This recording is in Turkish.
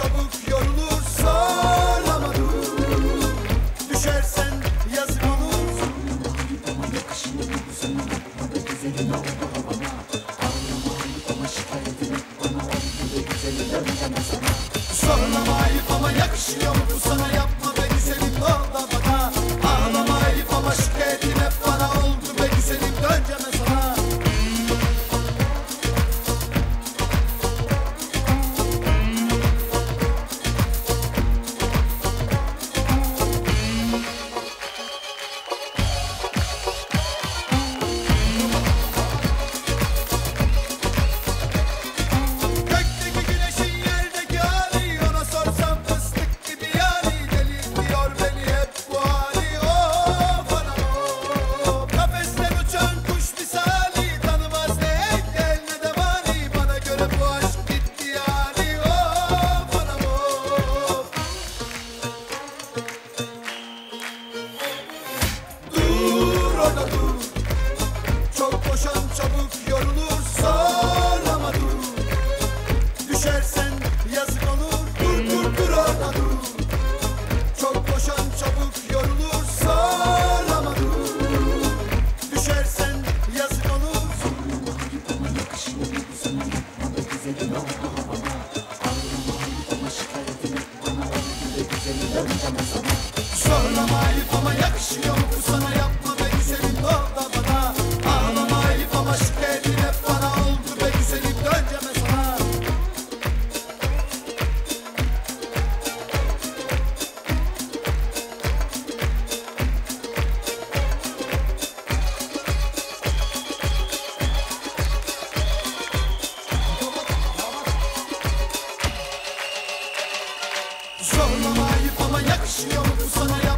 çabuk yorulur Sallama dur. Düşersen yazık olur. Yakışını ayıp ama sana Zorlama yakışıyor mu? Sana Yapma ve güzelim oldu orada Çok koşan çabuk yorulur Zorlama dur. Yazık olur. Dur dur dur orada dur. Çok koşan çabuk yorulur Zorlama dur. Yazık olur. Zorlama ayıp ama yakışmıyor mu sana? Ağlama ayıp ama yakışmıyor mu sana ya?